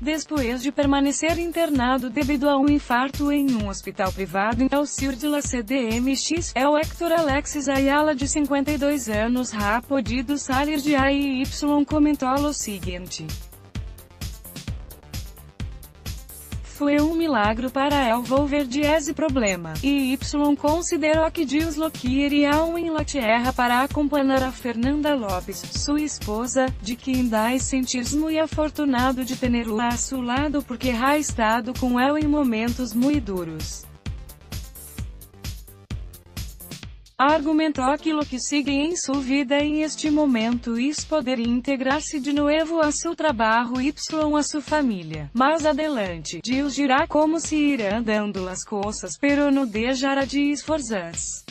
Depois de permanecer internado devido a um infarto em um hospital privado em Alcir de la CDMX, é o Hector Alexis Ayala de 52 anos ha podido sair de AIY comentou o seguinte. Foi um milagre para envolver esse problema. E Y considerou que Deus lo queria em la tierra para acompanhar a Fernanda Lopes, sua esposa, de quem dá sentir-se muito afortunado de ter-o a seu lado porque ha estado com ela em momentos muito duros. Argumentou aquilo que sigue em sua vida em este momento e poder integrar-se de novo a seu trabalho y a sua família. Mais adelante, Deus dirá como se irá dando as coisas pero no deixará de esforçar-se.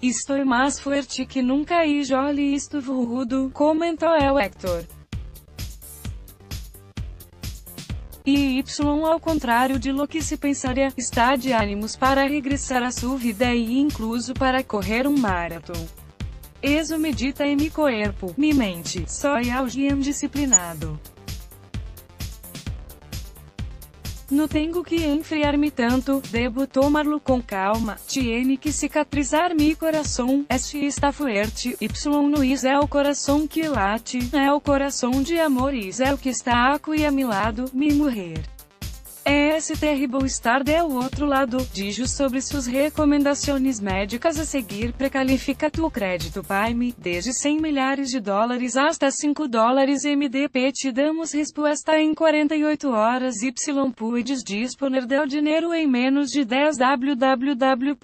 Estou mais forte que nunca e jolly estou rudo, comentou el Hector. E Y, ao contrário de lo que se pensaria, está de ânimos para regressar à sua vida e incluso para correr um maratón. Eso medita em mi corpo, mi mente, só é alguém disciplinado. No tenho que enfriar-me tanto, devo tomá-lo com calma, tiene que cicatrizar mi coração, este está fuerte, y is é o coração que late, é o coração de amor is é o que está aqui a mi lado, me morrer. É esse terrível estar do outro lado, dijo sobre suas recomendações médicas a seguir precalifica tu crédito Paime, desde 100 milhares de dólares hasta 5 dólares MDP te damos resposta em 48 horas Y puedes disponer del dinheiro em menos de 10 www.premo.mx